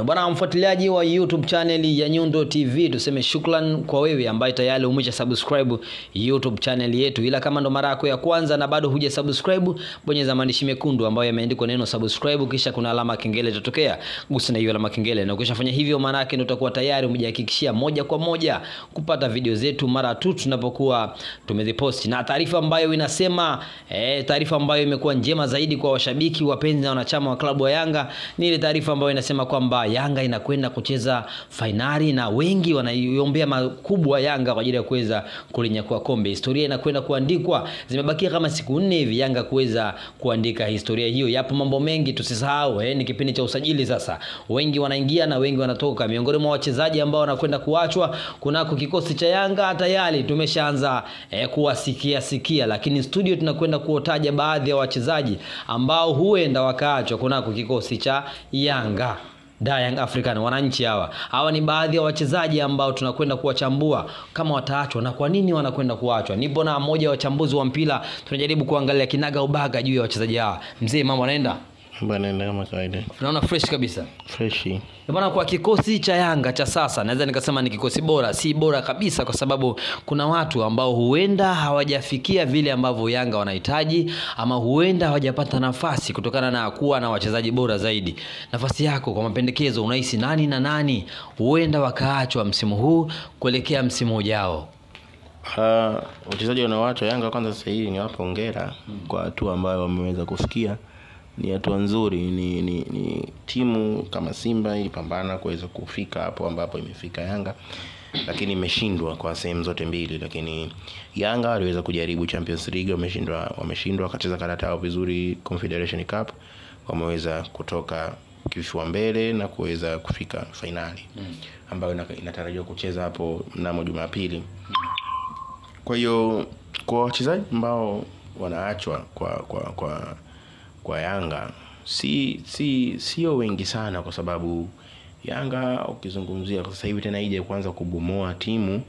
Naam, bwana mfuatiliaji wa YouTube channel ya Nyundo TV, tuseme shukran kwa wewe ambaye tayari umesha subscribe YouTube channel yetu, ila kama ndo mara yako ya kwanza na bado huja subscribe, bonyeza maandishi mekundu ambayo yameandikwa neno subscribe, kisha kuna alama kengele itatokea, gusa na hiyo alama kengele, na ukishafanya hivyo, maana yake ndo utakuwa tayari umejihakikishia moja kwa moja kupata video zetu mara tu tunapokuwa tumeziposti, na taarifa ambayo inasema eh, taarifa ambayo imekuwa njema zaidi kwa washabiki wapenzi na wanachama wa klabu ya Yanga ni ile taarifa ambayo inasema kwamba Yanga inakwenda kucheza fainali na wengi wanaiombea makubwa Yanga kwa ajili ya kuweza kulinyakua kombe. Historia inakwenda kuandikwa, zimebakia kama siku nne hivi Yanga kuweza kuandika historia hiyo. Yapo mambo mengi tusisahau, eh, ni kipindi cha usajili sasa, wengi wanaingia na wengi wanatoka. Miongoni mwa wachezaji ambao wanakwenda kuachwa kunako kikosi cha Yanga tayari tumeshaanza eh, kuwasikia sikia, lakini studio tunakwenda kuotaja baadhi ya wachezaji ambao huenda wakaachwa kunako kikosi cha Yanga. Young African wananchi hawa hawa ni baadhi ya wachezaji ambao tunakwenda kuwachambua kama wataachwa na kwa nini wanakwenda kuachwa. Nipo na mmoja wa wachambuzi wa mpira, tunajaribu kuangalia kinaga ubaga juu ya wachezaji hawa. Mzee, mambo anaenda? Banaenda kama kawaida Tunaona fresh kabisa. Fresh. Bwana, kwa kikosi cha Yanga cha sasa naweza nikasema ni kikosi bora, si bora kabisa, kwa sababu kuna watu ambao huenda hawajafikia vile ambavyo Yanga wanahitaji, ama huenda hawajapata nafasi kutokana na kuwa na wachezaji bora zaidi. Nafasi yako kwa mapendekezo, unahisi nani na nani huenda wakaachwa msimu huu kuelekea msimu ujao? Uh, wachezaji wanaoachwa Yanga kwanza sasa hivi ni wapo hongera kwa hatua ambayo wameweza kufikia. Ni hatua nzuri, ni, ni, ni timu kama Simba ilipambana kuweza kufika hapo ambapo imefika Yanga, lakini imeshindwa kwa sehemu zote mbili. Lakini Yanga waliweza kujaribu Champions League, wameshindwa, wameshindwa wakacheza karata yao vizuri Confederation Cup, wameweza kutoka kifua mbele na kuweza kufika fainali ambayo ina- inatarajiwa kucheza hapo mnamo Jumapili. Kwa hiyo kwa wachezaji ambao wanaachwa kwa kwa kwa kwa Yanga si si sio wengi sana, kwa sababu Yanga ukizungumzia sasa hivi tena ije kuanza kubomoa timu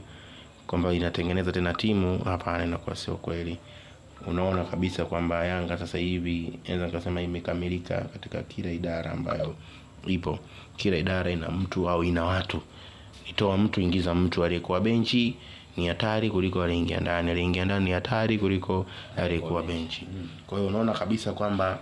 kwamba inatengeneza tena timu, hapana, inakuwa sio kweli. Unaona kabisa kwamba Yanga sasa hivi naweza nikasema imekamilika katika kila idara ambayo ipo. Kila idara ina mtu au ina watu nitoa mtu ingiza mtu aliyekuwa benchi ni hatari kuliko aliingia ndani. Aliingia ndani ni hatari kuliko aliyekuwa benchi. Kwa hiyo unaona kabisa kwamba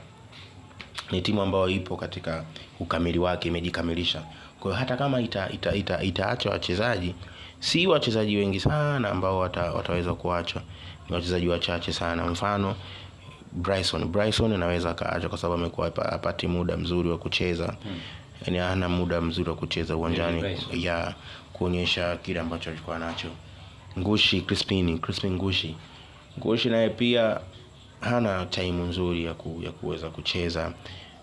ni timu ambayo ipo katika ukamili wake imejikamilisha. Kwa hiyo hata kama ita, ita, ita, itaacha wachezaji si wachezaji wengi sana ambao wata, wataweza kuachwa ni wachezaji wachache sana. Mfano Bryson. Bryson anaweza akaacha kwa sababu amekuwa apati muda mzuri wa kucheza. Yani hana muda mzuri wa kucheza uwanjani ya kuonyesha kile ambacho alikuwa nacho Ngushi Crispin Crispin Ngushi. Ngushi naye pia hana time nzuri ya, ku, ya kuweza kucheza.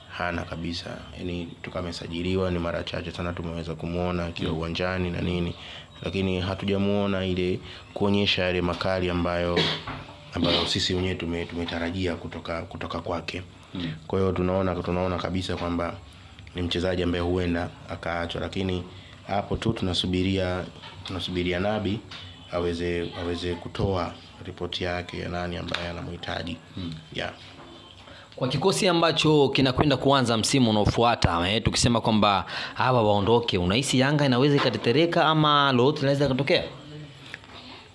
Hana kabisa. Yani toka amesajiliwa ni mara chache sana tumeweza kumwona akiwa uwanjani na nini. Lakini hatujamuona ile kuonyesha yale makali ambayo ambayo sisi wenyewe tume- tumetarajia kutoka kutoka kwake. Kwa hiyo tunaona tunaona kabisa kwamba ni mchezaji ambaye huenda akaachwa. Lakini hapo tu tunasubiria tunasubiria nabi aweze aweze kutoa ripoti yake ya nani ambaye anamhitaji yeah. Kwa kikosi ambacho kinakwenda kuanza msimu unaofuata eh, tukisema kwamba hawa waondoke, unahisi Yanga inaweza ikatetereka ama lolote linaweza ikatokea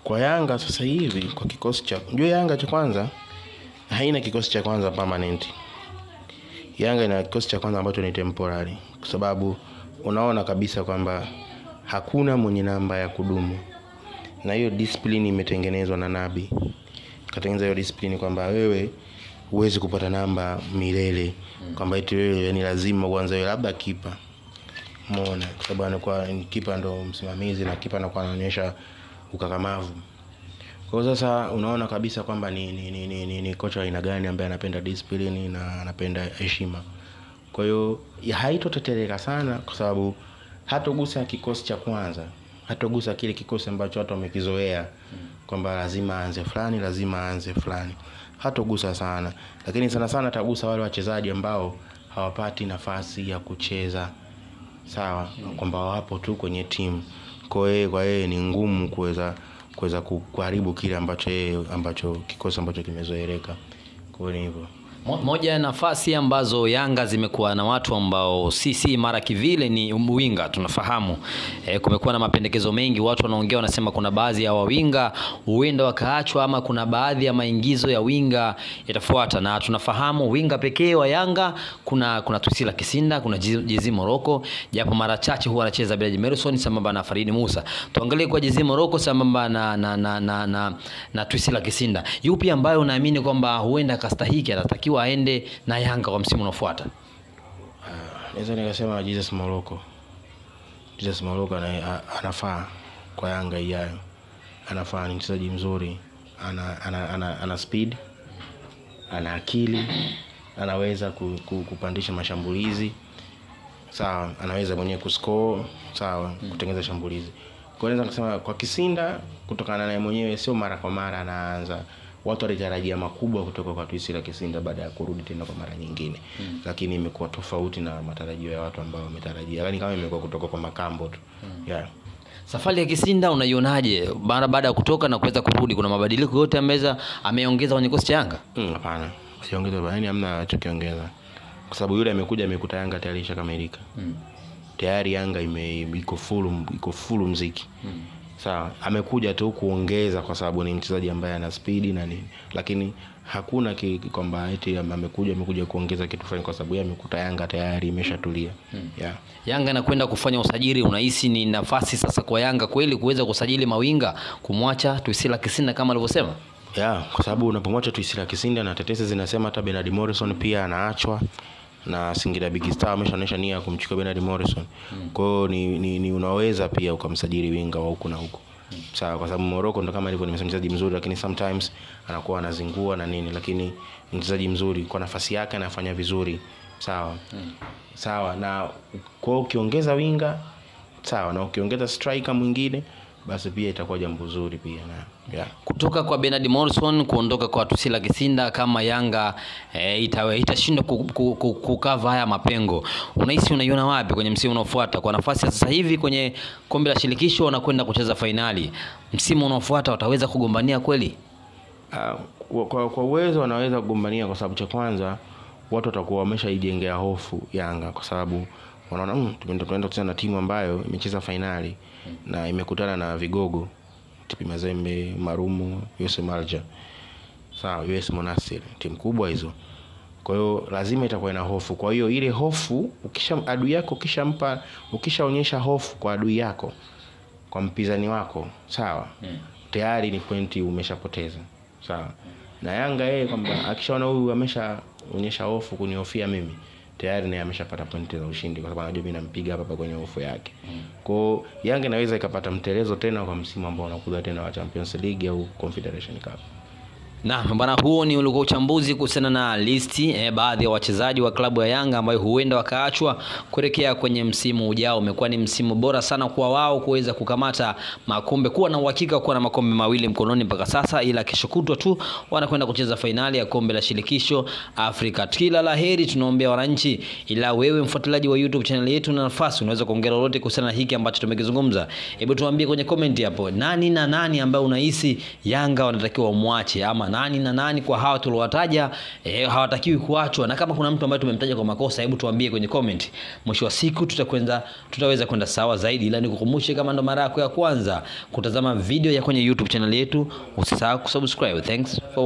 kwa Yanga sasa hivi kwa kikosi cha jua Yanga cha kwanza haina kikosi cha kwanza permanent. Yanga ina kikosi cha kwanza ambacho ni temporary, kwa sababu unaona kabisa kwamba hakuna mwenye namba ya kudumu, na hiyo discipline imetengenezwa na Nabi. Katengeneza hiyo discipline kwamba wewe huwezi kupata namba milele, kwamba eti wewe yani lazima uanze wewe labda kipa mona, kwa sababu anakuwa ni kipa ndo msimamizi na kipa anakuwa anaonyesha ukakamavu. Kwa hiyo sasa unaona kabisa kwamba ni, ni, ni, ni, ni, ni kocha aina gani ambaye anapenda discipline na anapenda heshima. Kwa hiyo haitotetereka sana kwa sababu hatogusa kikosi cha kwanza, hatogusa kile kikosi ambacho watu wamekizoea kwamba lazima aanze fulani, lazima aanze fulani, hatogusa sana, lakini sana sana atagusa wale wachezaji ambao hawapati nafasi ya kucheza. Sawa? Kwamba wapo tu kwenye timu kwa yeye kwa yeye ni ngumu kuweza kuweza kuharibu kile ambacho yeye ambacho kikosi ambacho kimezoeleka. Kwa hiyo ni hivyo Moja ya nafasi ambazo Yanga zimekuwa na watu ambao si si mara kivile ni winga. Tunafahamu e, kumekuwa na mapendekezo mengi, watu wanaongea wanasema kuna baadhi ya wawinga huenda wakaachwa ama kuna baadhi ya maingizo ya winga yatafuata, na tunafahamu winga pekee wa Yanga kuna kuna Tusila Kisinda, kuna Jezi Moroko, japo mara chache huwa anacheza bila Merson sambamba na Faridi Musa. Tuangalie kwa Jezi Moroko sambamba na na na na, na, na Tusila Kisinda, yupi ambaye unaamini kwamba huenda akastahiki atatakiwa aende na Yanga kwa msimu unaofuata? naweza nikasema Jesus Moroko. Jesus Moroko anafaa kwa Yanga ijayo, anafaa, ni mchezaji mzuri, ana, ana, ana, ana speed, ana akili, anaweza ku, ku, kupandisha mashambulizi. Sawa, anaweza mwenyewe kuscore. Sawa, kutengeneza shambulizi. Kwa naweza kusema kwa Kisinda, kutokana naye mwenyewe sio mara kwa mara anaanza watu walitarajia makubwa kutoka kwa Twisila Kisinda baada ya kurudi tena kwa mara nyingine mm. lakini imekuwa tofauti na matarajio ya watu ambao wametarajia, yaani kama imekuwa kutoka kwa Makambo tu mm. yeah. Safari ya Kisinda unaionaje mara baada ya kutoka na kuweza kurudi? Kuna mabadiliko yote ameweza ameongeza kwenye kikosi cha Yanga? Mm, hapana siongeza yaani hamna alichokiongeza kwa sababu yule amekuja amekuta Yanga tayari ishakamilika Mm. tayari Yanga ime iko full iko full mziki sawa amekuja tu kuongeza kwa sababu ni mchezaji ambaye ana spidi na nini lakini hakuna kwamba eti amekuja amekuja kuongeza kitu fulani kwa sababu yeye amekuta Yanga tayari imeshatulia hmm. yeah. Yanga anakwenda kufanya usajili, unahisi ni nafasi sasa kwa Yanga kweli kuweza kusajili mawinga kumwacha Tuisila Kisinda kama alivyosema? ya kwa sababu unapomwacha Tuisila Kisinda na tetesi zinasema hata Bernard Morrison pia anaachwa na Singida Big Star ameshaonyesha nia ya kumchukua Bernard Morrison. Kwa hiyo ni, ni, ni unaweza pia ukamsajili winga wa huku na huku. Sawa, kwa sababu Morocco ndo kama ilivyo ni mchezaji mzuri, lakini sometimes anakuwa anazingua na nini, lakini mchezaji mzuri kwa nafasi yake anafanya vizuri. Sawa. Sawa, na kwa ukiongeza winga sawa, na ukiongeza striker mwingine basi pia itakuwa jambo zuri pia na yeah. kutoka kwa Bernard Morrison kuondoka kwa Tusila Kisinda, kama Yanga e, itawe itashindwa ku- ku- ku- kukava haya mapengo, unahisi unaiona wapi kwenye msimu unaofuata? Kwa nafasi ya sasa hivi kwenye kombe la shirikisho wanakwenda kucheza fainali, msimu unaofuata wataweza kugombania kweli? Uh, kwa, uwezo wanaweza kugombania kwa sababu cha kwanza watu watakuwa wameshaijengea hofu Yanga kwa sababu wanaona mmm, tumeenda tunaenda kucheza na timu ambayo imecheza fainali na imekutana na vigogo TP Mazembe, Marumo, US Malja, sawa, US Monastir, timu kubwa hizo. Kwa hiyo lazima itakuwa ina hofu. Kwa hiyo ile hofu ukisha adui yako ukishampa ukishaonyesha hofu kwa adui yako kwa mpinzani wako sawa tayari ni pointi umeshapoteza. Sawa. Na Yanga yeye kwamba akishaona huyu ameshaonyesha hofu kunihofia mimi tayari naye ameshapata pointi za ushindi kwa sababu anajua mimi nampiga hapa hapa kwenye hofu yake. Kwa hiyo Yanga inaweza ikapata mtelezo tena kwa msimu ambao unakuja tena wa Champions League au Confederation Cup Naam, bwana, huo ni ulikuwa uchambuzi kuhusiana na listi eh, baadhi ya wachezaji wa klabu ya Yanga ambayo huenda wakaachwa kuelekea kwenye msimu ujao. Umekuwa ni msimu bora sana kwa wao kuweza kukamata makombe, kuwa na uhakika kuwa na makombe mawili mkononi mpaka sasa, ila kesho kutwa tu wanakwenda kucheza fainali ya kombe la shirikisho Afrika. Kila la heri tunaombea wananchi, ila wewe mfuatiliaji wa YouTube channel yetu na nafasi unaweza kuongea lolote kuhusiana na hiki ambacho tumekizungumza. Hebu tuambie kwenye comment hapo, nani na nani ambaye unahisi Yanga wanatakiwa umwache ama nani na nani kwa hawa tuliowataja eh, hawatakiwi kuachwa, na kama kuna mtu ambaye tumemtaja kwa makosa, hebu tuambie kwenye comment. Mwisho wa siku tutakwenda tutaweza kwenda sawa zaidi, ila nikukumbushe, kama ndo mara yako ya kwanza kutazama video ya kwenye YouTube channel yetu, usisahau kusubscribe. Thanks for